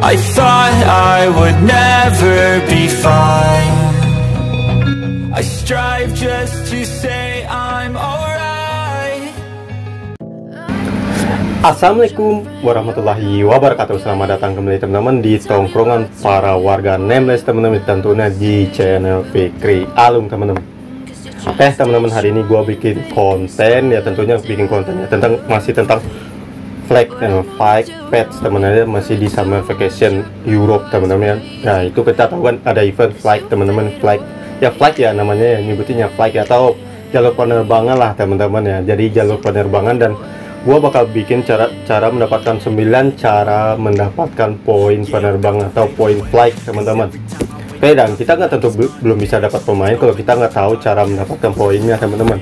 I thought I would never be fine. I strive just to say I'm alright. Assalamualaikum warahmatullahi wabarakatuh Selamat datang kembali teman-teman di tongkrongan para warga nameless teman-teman Tentunya di channel Fikri Alum teman-teman Oke teman-teman hari ini gue bikin konten ya tentunya bikin konten ya tentang masih tentang and flag pets teman-teman masih di summer vacation Europe teman-teman ya Nah itu kita tahu kan ada event flag teman-teman flag ya flag ya namanya ya nyebutinnya flag atau jalur penerbangan lah teman-teman ya. Jadi jalur penerbangan dan gua bakal bikin cara cara mendapatkan 9 cara mendapatkan poin penerbang atau poin flight teman-teman. Oke dan kita nggak tentu be- belum bisa dapat pemain kalau kita nggak tahu cara mendapatkan poinnya teman-teman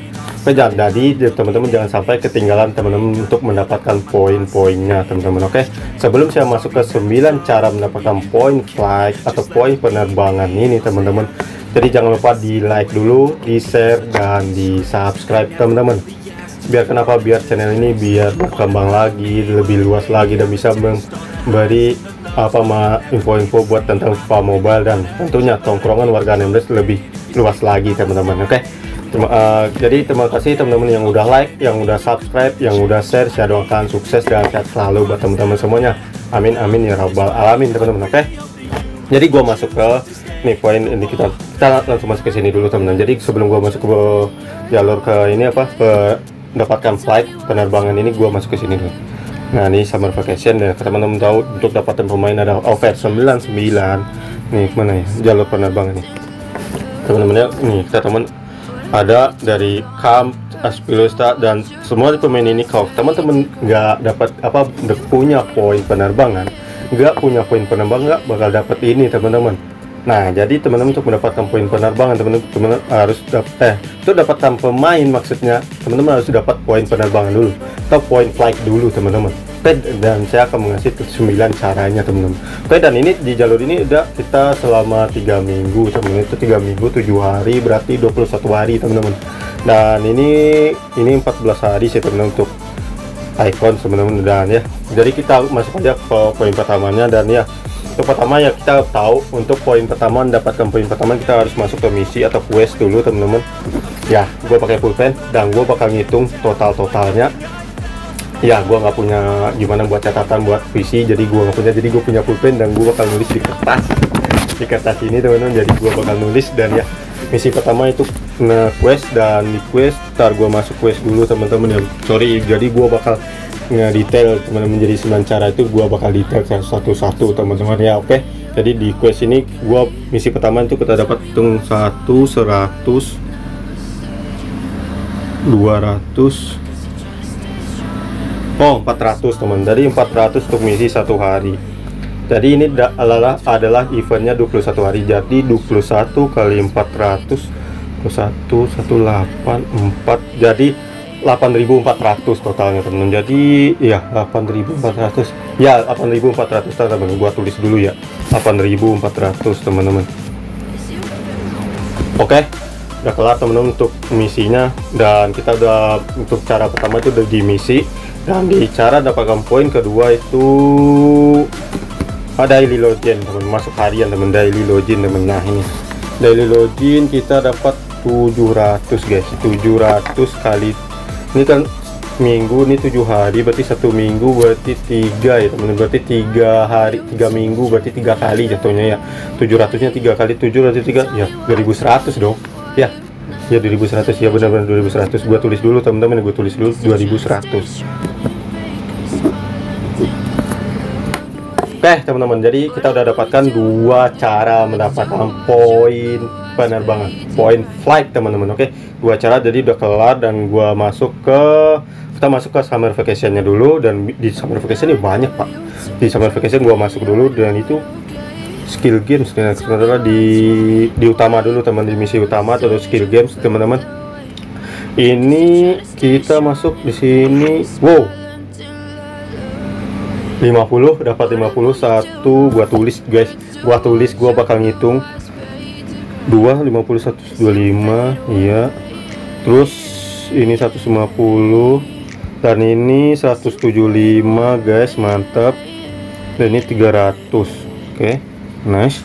jadi teman-teman jangan sampai ketinggalan teman-teman untuk mendapatkan poin-poinnya teman-teman oke? Sebelum saya masuk ke 9 cara mendapatkan poin flight atau poin penerbangan ini teman-teman jadi jangan lupa di like dulu di share dan di subscribe teman-teman. Biar kenapa? Biar channel ini biar berkembang lagi lebih luas lagi dan bisa memberi apa info-info buat tentang FIFA Mobile dan tentunya tongkrongan warga Nameless lebih luas lagi teman-teman oke Terima- eh, jadi terima kasih teman-teman yang udah like yang udah subscribe yang udah share. Saya doakan sukses dan sehat selalu buat teman-teman semuanya. Amin amin ya rabbal alamin teman-teman oke? Jadi gua masuk ke nih poin ini kita kita langsung masuk ke sini dulu teman-teman. Jadi sebelum gua masuk ke jalur ke ini apa ke mendapatkan flight penerbangan ini gua masuk ke sini dulu. Nah ini summer vacation dan teman-teman tahu untuk dapatkan pemain ada offer 99 nih mana ya jalur penerbangan ini? Teman-teman ya nih kita teman ada dari Camp Aspilosta dan semua pemain ini kalau teman-teman nggak dapat apa punya poin penerbangan. Nggak punya poin penerbangan nggak bakal dapat ini teman-teman. Nah jadi teman-teman untuk mendapatkan poin penerbangan teman-teman teman harus dapat eh itu dapatkan pemain maksudnya teman-teman harus dapat poin penerbangan dulu. Atau poin flight dulu teman-teman Oke, dan saya akan mengasih 9 caranya teman-teman. Oke dan ini di jalur ini udah kita selama tiga minggu teman-teman itu tiga minggu 7 hari berarti 21 hari teman-teman. Dan ini ini 14 hari sih teman-teman untuk icon teman-teman dan ya. Jadi kita masuk aja ke poin pertamanya dan ya untuk pertama ya kita tahu untuk poin pertama mendapatkan poin pertama kita harus masuk ke misi atau quest dulu teman-teman. Ya gue pakai pulpen dan gue bakal ngitung total totalnya ya gue nggak punya gimana buat catatan buat visi jadi gue nggak punya jadi gue punya pulpen dan gue bakal nulis di kertas. Di kertas ini teman-teman jadi gue bakal nulis dan ya misi pertama itu nge quest dan di quest ntar gue masuk quest dulu teman-teman ya. Sorry jadi gue bakal nge-detail teman-teman jadi 9 cara itu gue bakal detail satu-satu teman-teman ya oke? Jadi di quest ini gue misi pertama itu kita dapat hitung 1 100 200 Oh 400 teman. Jadi 400 untuk misi satu hari. Jadi ini da- adalah adalah eventnya 21 hari. Jadi 21 kali 400 21 184 Jadi 8400 totalnya teman. Jadi ya 8400 Ya 8400 teman Gua tulis dulu ya. 8400 teman-teman. Oke udah kelar teman-teman untuk misinya. Dan kita udah untuk cara pertama itu udah di misi dan di cara dapatkan poin kedua itu ada daily login teman. Masuk harian teman. Daily login teman. Nah ini. Daily login kita dapat 700 guys. 700 kali. Ini kan minggu ini tujuh hari. Berarti satu minggu berarti tiga ya teman. Berarti tiga hari tiga minggu berarti tiga kali jatuhnya ya. 700 nya tiga kali tujuh berarti tiga ya 2100 dong. Ya. Ya 2100 ya benar-benar 2100 gua tulis dulu teman-teman. Gue tulis dulu 2100 Oke teman-teman, jadi kita udah dapatkan dua cara mendapatkan poin penerbangan, poin flight teman-teman. Oke, dua cara jadi udah kelar dan gua masuk ke kita masuk ke summer vacationnya dulu dan di summer vacation ini banyak pak. Di summer vacation gua masuk dulu dan itu skill games ya sementara di di utama dulu teman di misi utama terus skill games teman-teman ini kita masuk di sini wow 50 dapat 50 satu gua tulis guys. Gua tulis gua bakal ngitung. 2 50 125 iya. Terus ini 150 dan ini 175 guys mantap. Dan ini 300 oke. Okay, nice.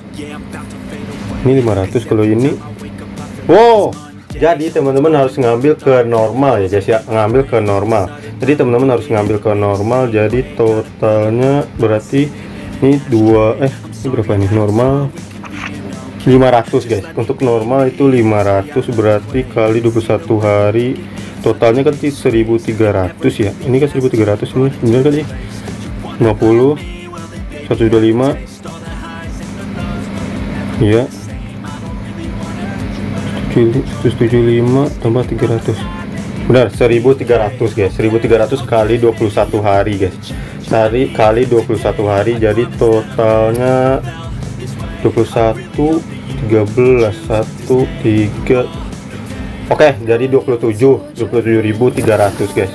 Ini 500 kalau ini. Wow jadi teman-teman harus ngambil ke normal ya guys ya. Ngambil ke normal jadi teman-teman harus ngambil ke normal jadi totalnya berarti ini dua eh ini berapa nih normal 500 guys. Untuk normal itu 500 berarti kali 21 hari totalnya kan 1300 ya. Ini kan 1300 ini bener kan sih? 50 125 iya. 175 tambah 300 benar 1300 guys. 1300 kali 21 hari guys. Hari kali 21 hari jadi totalnya 21 13 1 3 Oke jadi 27 27.300 guys.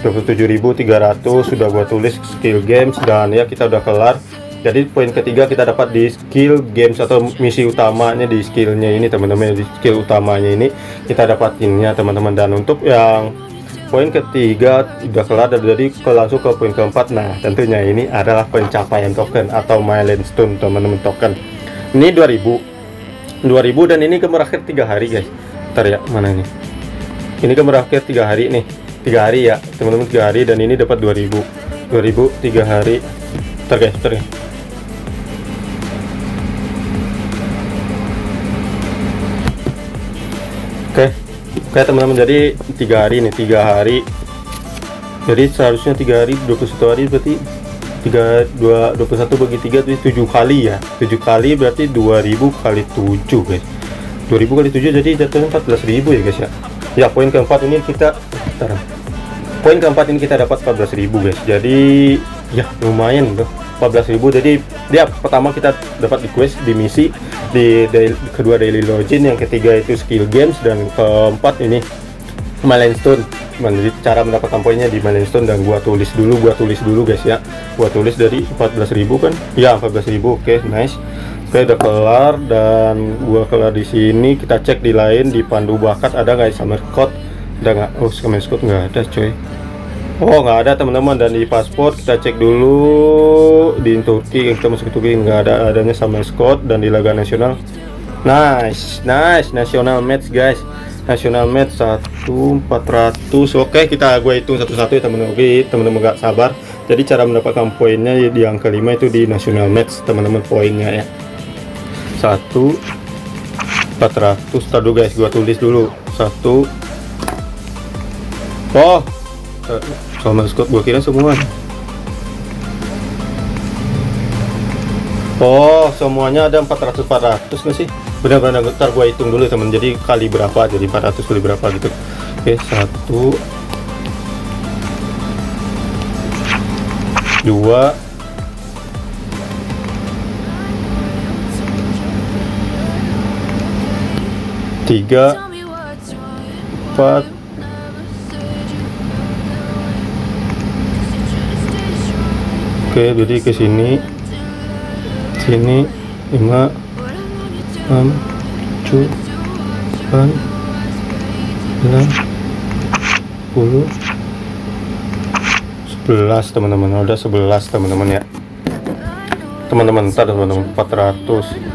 27.300 sudah gua tulis skill games dan ya kita udah kelar jadi poin ketiga kita dapat di skill games atau misi utamanya di skillnya ini teman-teman di skill utamanya ini kita dapatinnya teman-teman. Dan untuk yang poin ketiga udah kelar dan jadi langsung ke poin keempat. Nah tentunya ini adalah pencapaian token atau milestone teman-teman token. Ini 2000 2000 dan ini berakhir tiga hari guys. Ntar ya mana ini? Ini berakhir tiga hari nih. Tiga hari ya teman-teman tiga hari. Dan ini dapat 2000 2000 tiga hari. Ntar guys ntar Oke, oke teman-teman. Jadi tiga hari nih tiga hari. Jadi seharusnya tiga hari 21 hari berarti tiga dua dua puluh satu bagi tiga itu tujuh kali ya. Tujuh kali berarti 2000 kali tujuh guys. 2000 kali tujuh jadi jatuhnya 14.000 ya guys ya. Ya poin keempat ini kita bentar. poin keempat ini kita dapat 14.000 guys. Jadi ya lumayan tuh 14.000 jadi dia pertama kita dapat di quest di misi di daily, kedua daily login yang ketiga itu skill games dan keempat ini milestone. Jadi cara mendapatkan poinnya di milestone dan gua tulis dulu gua tulis dulu guys ya. Gua tulis dari 14.000 kan? Ya 14.000 oke okay, nice. Oke udah kelar dan gua kelar di sini. Kita cek di lain di pandu bakat. Ada nggak summer code ada nggak? Oh summer code nggak ada coy Oh nggak ada teman-teman. Dan di paspor kita cek dulu. Di Turki kita masuk ke Turki nggak ada adanya sama Scott. Dan di laga nasional. Nice nice. Nasional match guys. Nasional match 1400 oke kita gue hitung satu-satu ya teman-teman. Oke teman-teman gak sabar. Jadi cara mendapatkan poinnya di angka 5 itu di nasional match teman-teman poinnya ya. Satu 400 tadi guys. Gua tulis dulu. Satu. Oh sama Scott gua kira semua. Oh semuanya ada 400 400 nggak sih? Benar-benar ntar gua hitung dulu teman. Jadi kali berapa? Jadi 400 kali berapa gitu. Oke satu. Dua. Tiga. Empat oke jadi ke sini. Sini 5 6 7 8 9 10 11 teman-teman. Udah 11 teman-teman ya. Teman-teman ntar teman-teman. 400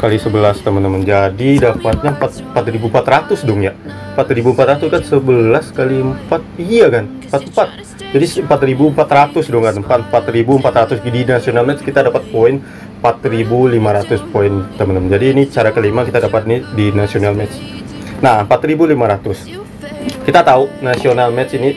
kali 11 teman-teman. Jadi dapatnya 4400 dong ya. 4400 kan 11 kali 4 iya kan? 44 jadi 4400 dong kan? 4400 di national match kita dapat poin 4500 poin teman-teman. Jadi ini cara kelima kita dapat nih di national match. Nah 4500 kita tahu national match ini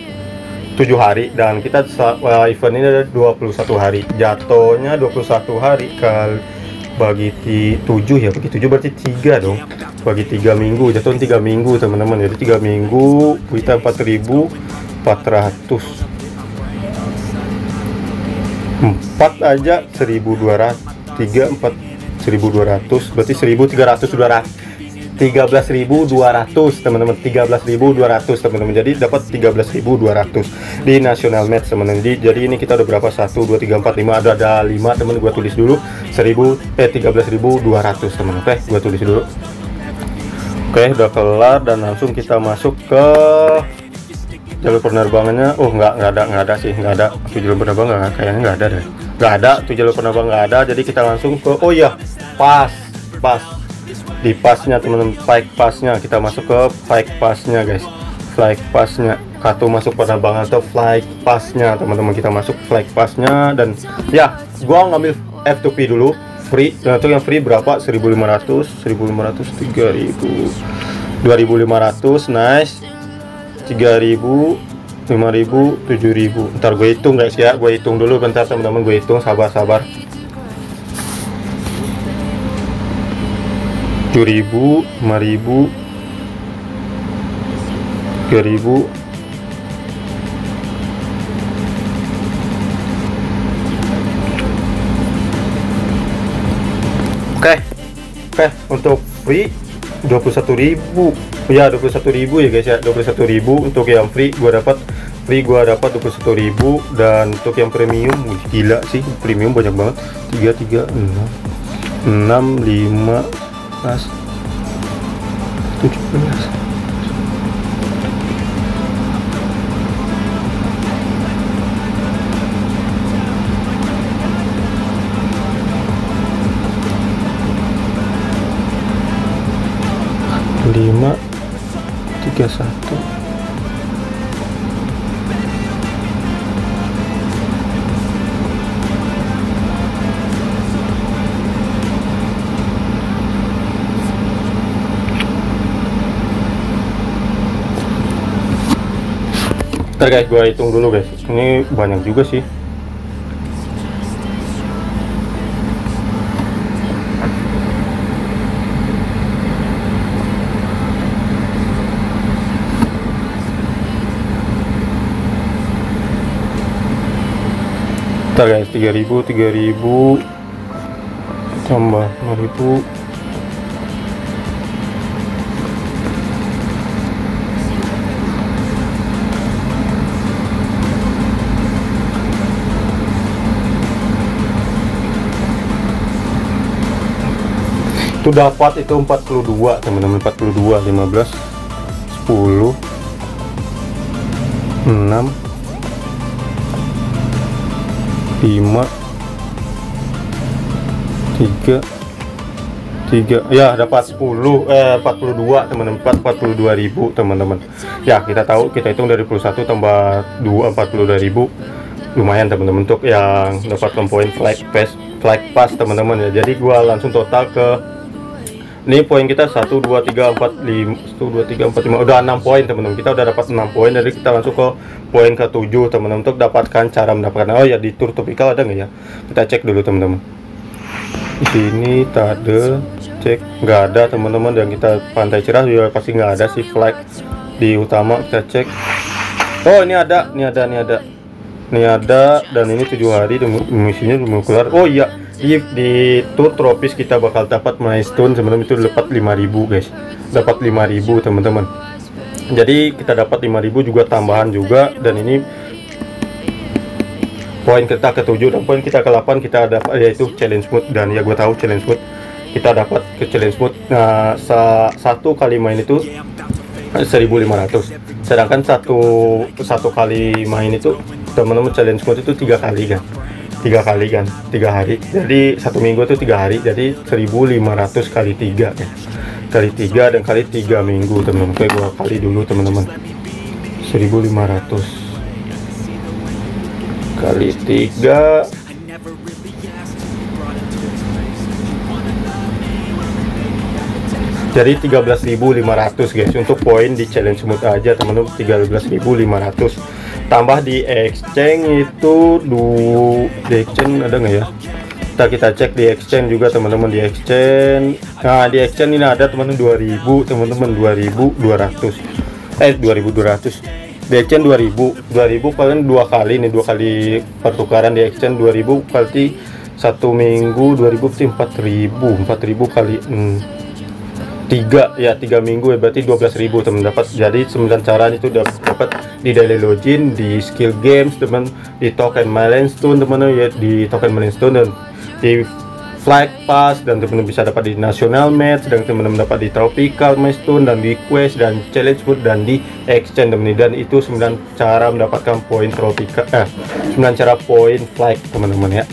7 hari dan kita uh, event ini ada 21 hari. Jatuhnya 21 hari kali bagi 7 ya bagi 7 berarti 3 dong. Bagi 3 minggu jatuh 3 minggu teman-teman. Jadi 3 minggu kita 4400 4 aja 1200 3 4 1200 berarti 1300 13.200 teman-teman. 13.200 teman-teman. Jadi dapat 13.200 di national match teman-teman. Jadi, jadi ini kita udah berapa? 1 2 3 4 5 ada ada 5 teman gua tulis dulu. 1000 eh 13.200 teman oke gua tulis dulu. Oke udah kelar dan langsung kita masuk ke jalur penerbangannya. Oh nggak nggak ada nggak ada sih nggak ada. Tuh jalur penerbangan nggak kayaknya nggak ada deh. Nggak ada tuh jalur penerbang nggak ada. Jadi kita langsung ke oh iya pas pas di pasnya teman-teman flight pasnya kita masuk ke flight pasnya guys. Flight pasnya kartu masuk penerbangan atau flight pasnya teman-teman kita masuk flight pasnya dan ya gua ngambil F2P dulu. Free. Dan itu yang free berapa? 1500 1500 3000 2500 nice. 3000 5000 7000 ntar gue hitung guys ya. Gue hitung dulu bentar teman-teman. Gue hitung sabar 7000 5000 3000 Oke, oke untuk free 21.000 ya 21.000 ya guys ya. 21.000 untuk yang free gua dapat. Free gua dapat 21.000 dan untuk yang premium wih, gila sih premium banyak banget. 3 3 6 6 5 17 lima tiga satu Ntar guys, gue hitung dulu guys. Ini banyak juga sih. Ntar guys, 3000, 3000 tambah 5000 itu dapat itu 42 teman-teman. 42 15 10 6 5 3 3 ya dapat 10 eh 42 teman-teman. 42 ribu teman-teman. Ya kita tahu kita hitung dari 21 tambah 2 42 ribu. Lumayan teman-teman untuk yang dapatkan poin flag pass flag pass teman-teman ya. Jadi gua langsung total ke ini poin kita 1 2 3 4 5 1 2 3 4 5 udah 6 poin teman-teman. Kita udah dapat 6 poin jadi kita langsung ke poin ke 7 teman-teman untuk dapatkan cara mendapatkan. Oh ya di tour topikal ada nggak ya? Kita cek dulu teman-teman. Di sini tak ada. Cek. Nggak ada teman-teman. Dan kita pantai cerah juga pasti nggak ada sih. Flag di utama kita cek. Oh ini ada. Ini ada ini ada. Ini ada. Dan ini tujuh hari misinya belum keluar. Oh iya di di tour tropis kita bakal dapat milestone sebenarnya itu dapat 5000 guys. Dapat 5000 teman-teman. Jadi kita dapat 5000 juga tambahan juga. Dan ini poin kita ke 7 dan poin kita ke 8 kita dapat yaitu challenge mode dan ya gue tahu challenge mode kita dapat ke challenge mode nah sa satu kali main itu 1500 sedangkan satu satu kali main itu teman-teman challenge mode itu tiga kali kan tiga kali kan tiga hari. Jadi satu minggu itu tiga hari. Jadi 1500 kali tiga ya. Kali tiga dan kali tiga minggu teman-teman. Kayak gua kali dulu teman-teman. 1500 kali tiga. Jadi 13.500 guys. Untuk poin di challenge mode aja teman-teman. 13.500 tambah di exchange itu du di exchange ada nggak ya? Kita kita cek di exchange juga teman-teman di exchange. Nah di exchange ini ada teman-teman 2000 teman-teman 2200 eh 2200 di exchange 2000 2000 kalian dua kali nih dua kali pertukaran di exchange 2000 kali satu minggu 2000 4000 4000 kali hmm, tiga ya tiga minggu ya berarti 12.000 teman dapat. Jadi 9 cara itu dapat di daily login di skill games teman di token milestone teman ya di token milestone dan di flag pass dan teman-teman bisa dapat di national match dan teman-teman dapat di tropical milestone dan di quest dan challenge food dan di exchange teman. Dan itu 9 cara mendapatkan poin tropical eh 9 cara poin flag teman-teman ya.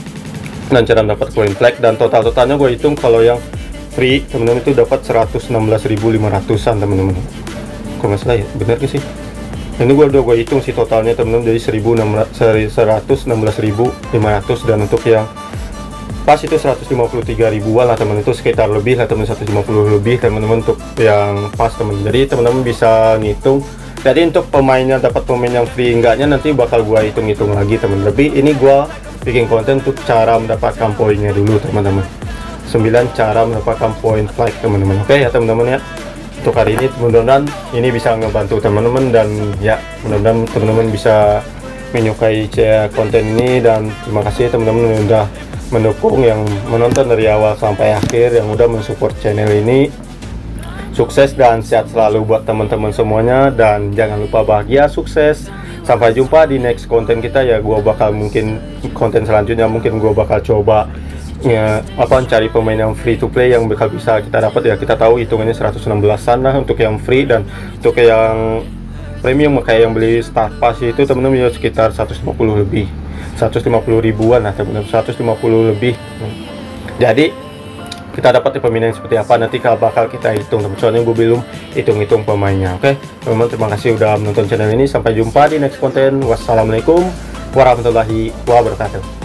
Dan cara mendapat poin flag dan total totalnya gue hitung kalau yang free teman-teman itu dapat 116.500an teman-teman. Kok nggak salah ya? Bener gak sih? Ini gue udah gue hitung sih totalnya teman-teman jadi 116.500 dan untuk yang pas itu 153 ribuan lah teman itu sekitar lebih lah teman 150 lebih teman-teman untuk yang pas teman jadi teman-teman bisa ngitung. Jadi untuk pemainnya dapat pemain yang free enggaknya nanti bakal gua hitung-hitung lagi teman. Lebih ini gua bikin konten untuk cara mendapatkan poinnya dulu teman-teman 9 cara mendapatkan poin flight teman-teman. Oke ya teman-teman ya. Untuk hari ini mudah-mudahan ini bisa ngebantu teman-teman dan ya mudah-mudahan teman-teman bisa menyukai konten ini dan terima kasih teman-teman yang udah mendukung yang menonton dari awal sampai akhir yang udah mensupport channel ini. Sukses dan sehat selalu buat teman-teman semuanya dan jangan lupa bahagia sukses. Sampai jumpa di next konten kita ya. Gua bakal mungkin konten selanjutnya mungkin gua bakal coba ya, apa cari pemain yang free to play yang bakal bisa kita dapat ya. Kita tahu hitungannya 116an lah untuk yang free dan untuk yang premium. Kayak yang beli start pass itu teman-teman ya sekitar 150 lebih. 150 ribuan lah teman-teman. 150 lebih. Jadi kita dapat pemain yang seperti apa nanti kalau bakal kita hitung teman soalnya gue belum hitung-hitung pemainnya oke? Okay? teman-teman terima kasih udah menonton channel ini. Sampai jumpa di next konten wassalamualaikum warahmatullahi wabarakatuh